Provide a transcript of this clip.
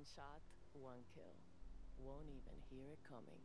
One shot, one kill. Won't even hear it coming.